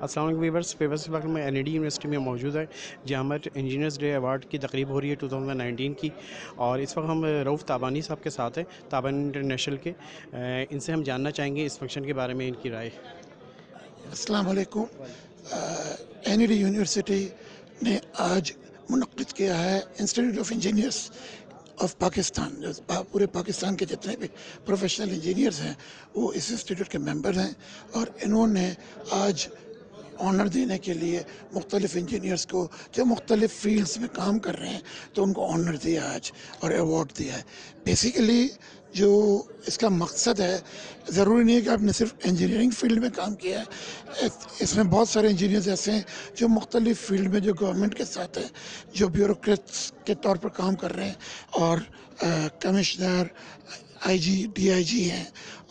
السلام علیکم viewers papers وقت میں این ای ڈی یونیورسٹی میں موجود ہے جہاں پر انجینئرز ڈے ایوارڈ کی تقریب ہو رہی ہے ٹو تھاؤزنڈ نائنٹین کی۔ اور اس وقت ہم روف تابانی صاحب کے ساتھ ہیں تابانی انٹرنیشنل کے۔ ان سے ہم جاننا چاہیں گے اس فنکشن کے بارے میں، ان کی رائے۔ السلام علیکم۔ این ای ڈی یونیورسٹی نے آج منعقد کیا ہے institute of engineers of Pakistan پورے پاکستان کے جتنے بھی پروفیشنل انجینئرز ہیں، وہ اس انسٹیٹیوٹ کے ممبر ہیں۔ اور انہوں نے آج آنر دینے کے لیے مختلف انجینئرز کو جو مختلف فیلڈز میں کام کر رہے ہیں، تو ان کو آنر دیا آج اور ایوارڈ دیا ہے۔ بیسیکلی جو اس کا مقصد ہے، ضروری نہیں ہے کہ آپ نے صرف انجینئرنگ فیلڈ میں کام کیا ہے، اس میں بہت سارے انجینئرز ایسے ہیں جو مختلف فیلڈ میں جو گورنمنٹ کے ساتھ ہیں، جو بیوروکریٹس کے طور پر کام کر رہے ہیں اور commissioner I G D I جی ہیں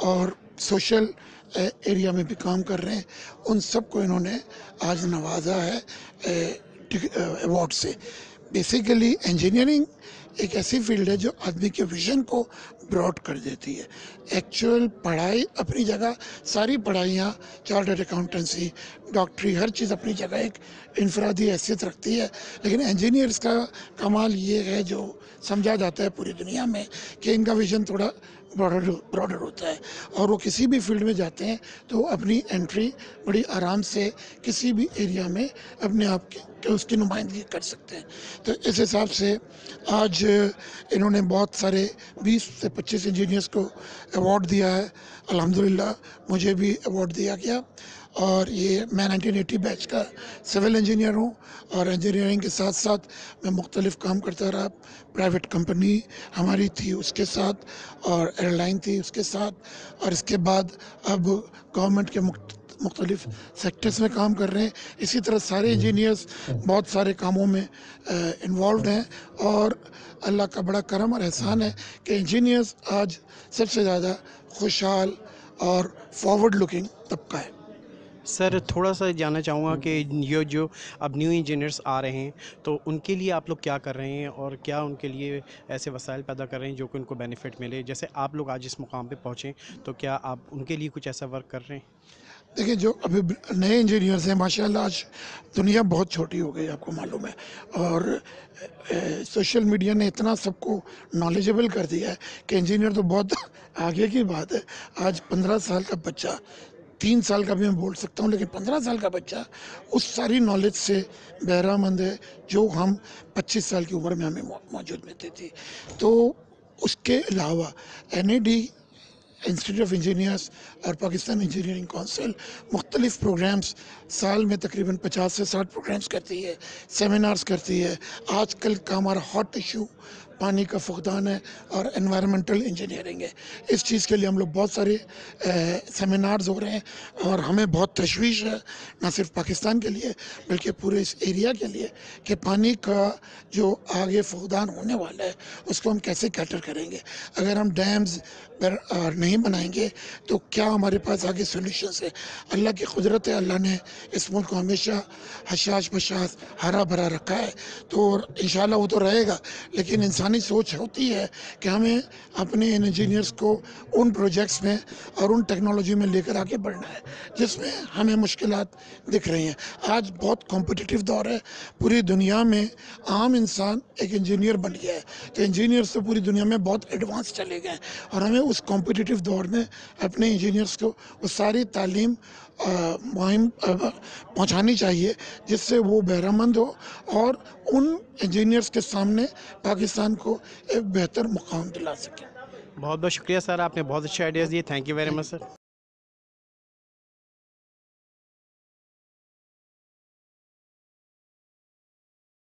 اور سوشل ایریا میں بھی کام کر رہے ہیں۔ ان سب کو انہوں نے آج نوازا ہے ایوارڈ سے۔ بیسیکلی انجینئرنگ ایک ایسی فیلڈ ہے جو آدمی کے ویژن کو براڈ کر دیتی ہے۔ ایکچوئل پڑھائی اپنی جگہ، ساری پڑھائیاں، چارٹرڈ اکاؤنٹنسی، ڈاکٹری، ہر چیز اپنی جگہ ایک انفرادی حیثیت رکھتی ہے۔ لیکن انجینئرس کا کمال یہ ہے جو سمجھا جاتا ہے پوری دنیا میں کہ ان کا ویژن تھوڑا براڈر براڈر ہوتا ہے۔ اور وہ کسی بھی فیلڈ میں جاتے ہیں تو اپنی انٹری بڑی آرام سے کسی بھی ایریا میں اپنے آپ کی اس کی نمائندگی کر سکتے ہیں۔ تو اس حساب سے آج انہوں نے بہت سارے بیس سے پچیس انجینئرس کو ایوارڈ دیا ہے۔ الحمدللہ، مجھے بھی ایوارڈ دیا گیا۔ اور یہ میں نائنٹین ایٹی بیچ کا سول انجینئر ہوں اور انجینئرنگ کے ساتھ ساتھ میں مختلف کام کرتا رہا۔ پرائیویٹ کمپنی ہماری تھی اس کے ساتھ اور ایئر لائن تھی اس کے ساتھ۔ اور اس کے بعد اب گورنمنٹ کے مختلف سیکٹرز میں کام کر رہے ہیں۔ اسی طرح سارے انجینئرز بہت سارے کاموں میں انوالوڈ ہیں اور اللہ کا بڑا کرم اور احسان ہے کہ انجینئرز آج سب سے زیادہ خوشحال اور فارورڈ لکنگ طبقہ ہے۔ سر، تھوڑا سا جاننا چاہوں گا کہ یہ جو اب نیو انجینئرس آ رہے ہیں، تو ان کے لیے آپ لوگ کیا کر رہے ہیں اور کیا ان کے لیے ایسے وسائل پیدا کر رہے ہیں جو کہ ان کو بینیفٹ ملے؟ جیسے آپ لوگ آج اس مقام پہ پہنچیں تو کیا آپ ان کے لیے کچھ ایسا ورک کر رہے ہیں؟ دیکھیں جو ابھی نئے انجینئرز ہیں ماشاء اللہ آج دنیا بہت چھوٹی ہو گئی آپ کو معلوم ہے۔ اور سوشل میڈیا نے اتنا سب کو نالجبل کر دیا ہے کہ انجینئر تو بہت آگے کی بات ہے۔ آج پندرہ سال کا بچہ، تین سال کا بھی میں بول سکتا ہوں، لیکن پندرہ سال کا بچہ اس ساری نالج سے بہرہ مند ہے جو ہم پچیس سال کی عمر میں ہمیں موجود ملتی تھی۔ تو اس کے علاوہ N E D institute of engineers اور پاکستان انجینئرنگ کونسل مختلف پروگرامز سال میں تقریباً پچاس سے ساٹھ پروگرامز کرتی ہے سیمینارز کرتی ہے۔ آج کل کا ہمارا ہاٹ ایشو پانی کا فقدان ہے اور انوائرمنٹل انجینئرنگ ہے۔ اس چیز کے لیے ہم لوگ بہت سارے سیمینارز ہو رہے ہیں اور ہمیں بہت تشویش ہے، نہ صرف پاکستان کے لیے بلکہ پورے اس ایریا کے لیے کہ پانی کا جو آگے فقدان ہونے والا ہے، اس کو ہم کیسے کیٹر کریں گے۔ اگر ہم ڈیمز نہیں بنائیں گے تو کیا ہمارے پاس آگے سولیوشنس ہے اللہ کی قدرت ہے، اللہ نے اس ملک کو ہمیشہ حشاش بشاش ہرا بھرا رکھا ہے۔ تو انشاءاللہ وہ تو رہے گا، لیکن انسان انسانی سوچ ہوتی ہے کہ ہمیں اپنے انجینئرس کو ان پروجیکٹس میں اور ان ٹیکنالوجی میں لے کر آگے بڑھنا ہے، جس میں ہمیں مشکلات دکھ رہی ہیں۔ آج بہت کمپٹیٹیو دور ہے۔ پوری دنیا میں عام انسان ایک انجینئر بن گیا ہے۔ تو انجینئرس تو پوری دنیا میں بہت ایڈوانس چلے گئے ہیں۔ اور ہمیں اس کمپٹیٹیو دور میں اپنے انجینئرس کو وہ ساری تعلیم مہم پہنچانی چاہیے، جس سے وہ بہرہ مند ہو اور ان انجینئرس کے سامنے پاکستان کو ایک بہتر مقام دلا سکے بہت بہت شکریہ سر، آپ نے بہت اچھے آئیڈیاز دیے thank you very much sir.